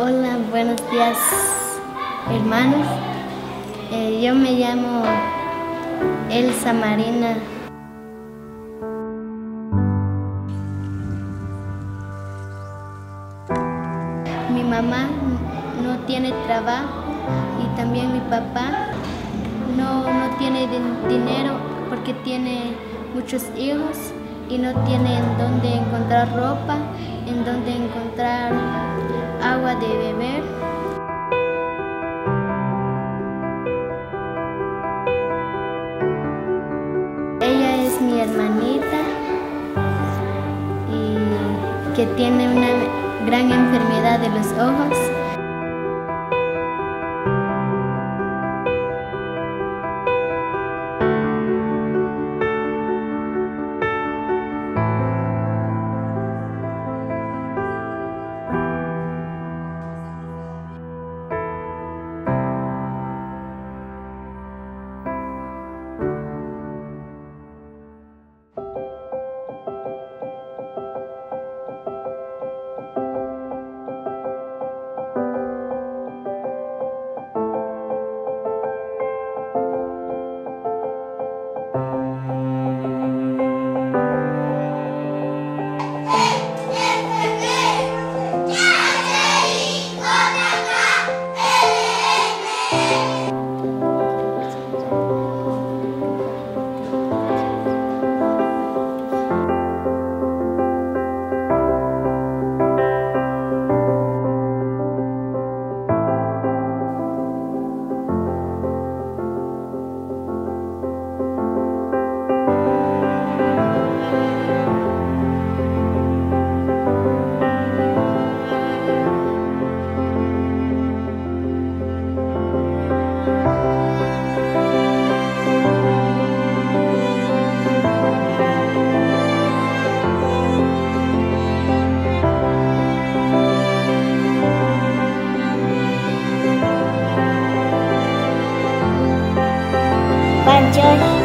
Hola, buenos días hermanos. Eh, yo me llamo Elsa Marina. Mi mamá no tiene trabajo y también mi papá no, no tiene dinero porque tiene muchos hijos y no tiene en dónde encontrar ropa, es mi hermanita y que tiene una gran enfermedad de los ojos. Hey! bunch of